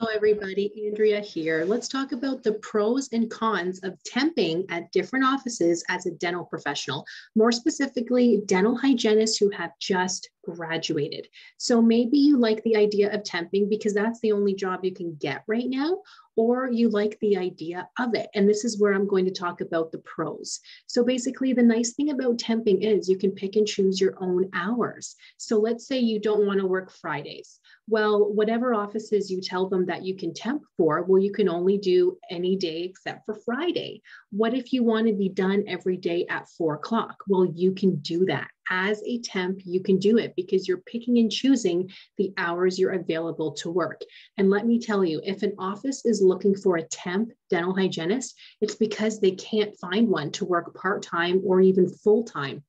Hello, everybody. Andrea here. Let's talk about the pros and cons of temping at different offices as a dental professional, more specifically, dental hygienists who have just graduated. So maybe you like the idea of temping because that's the only job you can get right now, or you like the idea of it. And this is where I'm going to talk about the pros. So basically, the nice thing about temping is you can pick and choose your own hours. So let's say you don't want to work Fridays. Well, whatever offices you tell them that you can temp for, well, you can only do any day except for Friday. What if you want to be done every day at four o'clock? Well, you can do that. As a temp, you can do it because you're picking and choosing the hours you're available to work. And let me tell you, if an office is looking for a temp dental hygienist, it's because they can't find one to work part time or even full time.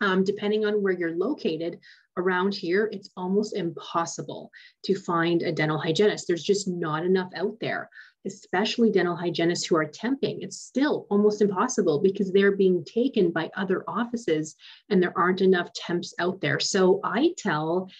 Um, depending on where you're located around here, it's almost impossible to find a dental hygienist. There's just not enough out there, especially dental hygienists who are temping. It's still almost impossible because they're being taken by other offices and there aren't enough temps out there. So I tell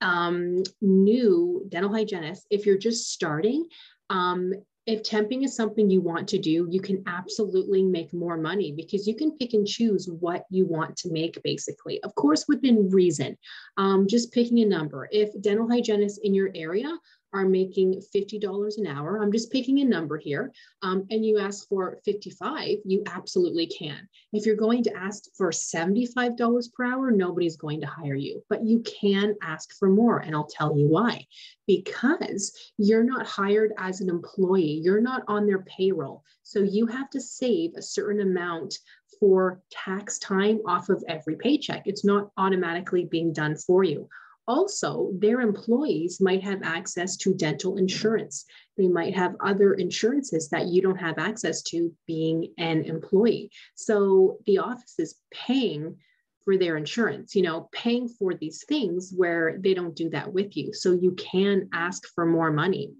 um, new dental hygienists, if you're just starting, um, if temping is something you want to do, you can absolutely make more money because you can pick and choose what you want to make, basically. Of course, within reason. Um, just picking a number. If dental hygienists in your area are making $50 an hour, I'm just picking a number here, um, and you ask for 55, you absolutely can. If you're going to ask for $75 per hour, nobody's going to hire you, but you can ask for more, and I'll tell you why. Because you're not hired as an employee, you're not on their payroll. So you have to save a certain amount for tax time off of every paycheck. It's not automatically being done for you. Also, their employees might have access to dental insurance. They might have other insurances that you don't have access to being an employee. So the office is paying for their insurance, you know, paying for these things where they don't do that with you. So you can ask for more money.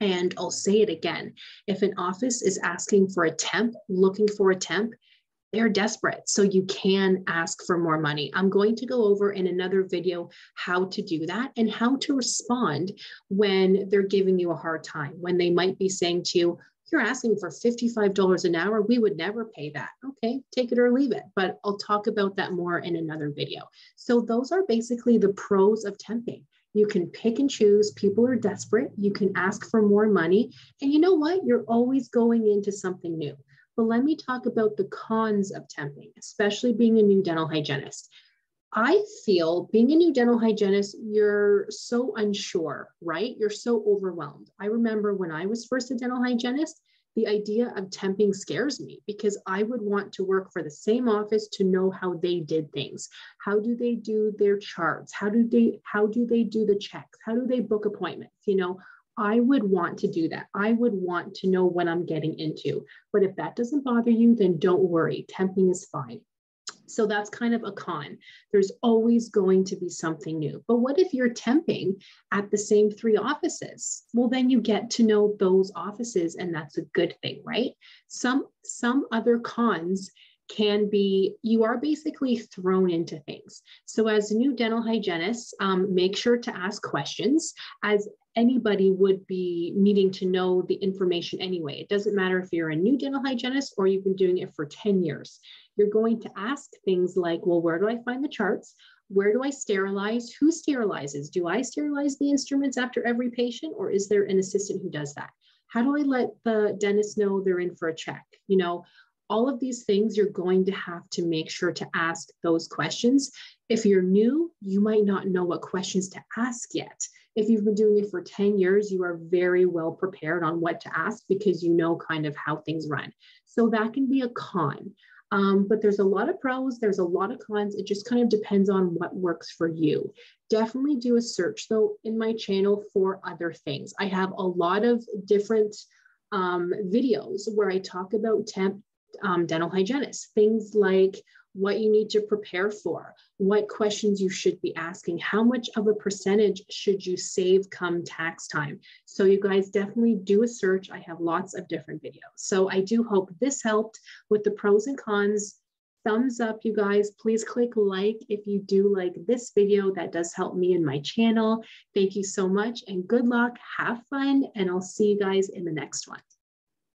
And I'll say it again if an office is asking for a temp, looking for a temp, they're desperate. So you can ask for more money. I'm going to go over in another video how to do that and how to respond when they're giving you a hard time, when they might be saying to you, you're asking for $55 an hour. We would never pay that. Okay, take it or leave it. But I'll talk about that more in another video. So those are basically the pros of temping. You can pick and choose. People are desperate. You can ask for more money. And you know what? You're always going into something new. But let me talk about the cons of temping, especially being a new dental hygienist. I feel being a new dental hygienist, you're so unsure, right? You're so overwhelmed. I remember when I was first a dental hygienist, the idea of temping scares me because I would want to work for the same office to know how they did things. How do they do their charts? How do they how do they do the checks? How do they book appointments? You know, I would want to do that. I would want to know what I'm getting into. But if that doesn't bother you, then don't worry. Temping is fine. So that's kind of a con. There's always going to be something new. But what if you're temping at the same three offices? Well, then you get to know those offices, and that's a good thing, right? Some some other cons can be you are basically thrown into things. So as new dental hygienist, um, make sure to ask questions. As anybody would be needing to know the information anyway. It doesn't matter if you're a new dental hygienist or you've been doing it for 10 years. You're going to ask things like, well, where do I find the charts? Where do I sterilize? Who sterilizes? Do I sterilize the instruments after every patient or is there an assistant who does that? How do I let the dentist know they're in for a check? You know, all of these things you're going to have to make sure to ask those questions. If you're new, you might not know what questions to ask yet. If you've been doing it for 10 years, you are very well prepared on what to ask because you know kind of how things run. So that can be a con. Um, but there's a lot of pros, there's a lot of cons. It just kind of depends on what works for you. Definitely do a search though in my channel for other things. I have a lot of different um, videos where I talk about temp um, dental hygienists, things like what you need to prepare for, what questions you should be asking, how much of a percentage should you save come tax time. So you guys definitely do a search. I have lots of different videos. So I do hope this helped with the pros and cons thumbs up, you guys. Please click like if you do like this video. That does help me and my channel. Thank you so much and good luck. Have fun. And I'll see you guys in the next one.